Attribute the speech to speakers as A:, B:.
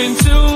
A: into